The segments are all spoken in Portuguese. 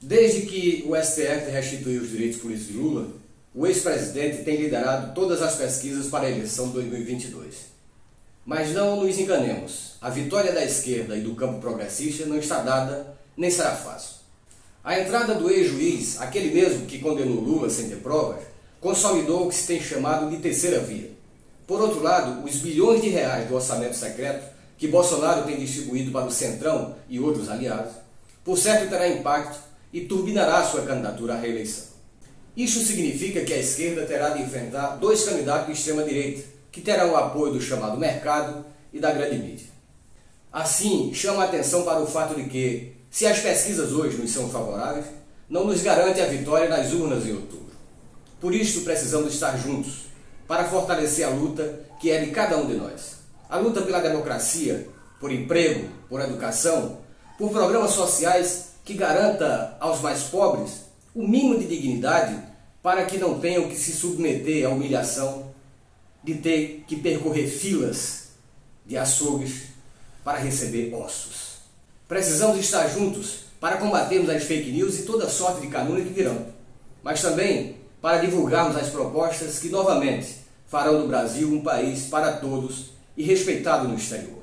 Desde que o STF restituiu os direitos políticos de Lula, o ex-presidente tem liderado todas as pesquisas para a eleição de 2022. Mas não nos enganemos, a vitória da esquerda e do campo progressista não está dada nem será fácil. A entrada do ex-juiz, aquele mesmo que condenou Lula sem ter provas, consolidou o que se tem chamado de terceira via. Por outro lado, os bilhões de reais do orçamento secreto que Bolsonaro tem distribuído para o Centrão e outros aliados, por certo terá impacto e turbinará sua candidatura à reeleição. Isso significa que a esquerda terá de enfrentar dois candidatos de extrema-direita, que terão o apoio do chamado mercado e da grande mídia. Assim, chama a atenção para o fato de que, se as pesquisas hoje nos são favoráveis, não nos garante a vitória nas urnas em outubro. Por isso, precisamos estar juntos para fortalecer a luta que é de cada um de nós. A luta pela democracia, por emprego, por educação, por programas sociais que garanta aos mais pobres o mínimo de dignidade para que não tenham que se submeter à humilhação de ter que percorrer filas de açougues para receber ossos. Precisamos estar juntos para combatermos as fake news e toda sorte de calúnia que virão, mas também para divulgarmos as propostas que novamente farão do Brasil um país para todos e respeitado no exterior.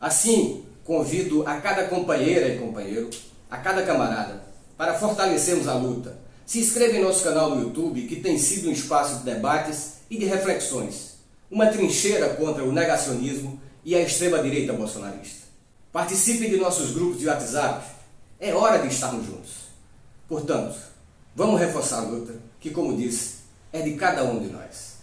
Assim, convido a cada companheira e companheiro, a cada camarada, para fortalecermos a luta. Se inscreva em nosso canal no YouTube, que tem sido um espaço de debates e de reflexões, uma trincheira contra o negacionismo e a extrema-direita bolsonarista. Participe de nossos grupos de WhatsApp. É hora de estarmos juntos. Portanto, vamos reforçar a luta, que, como disse, é de cada um de nós.